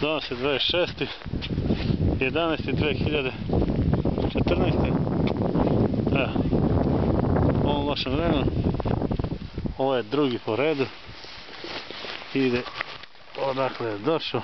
Danas je 26. 11. 2014. Evo, u ovom lošem vremenu. Ovo je drugi po redu. Ide odakle je došao.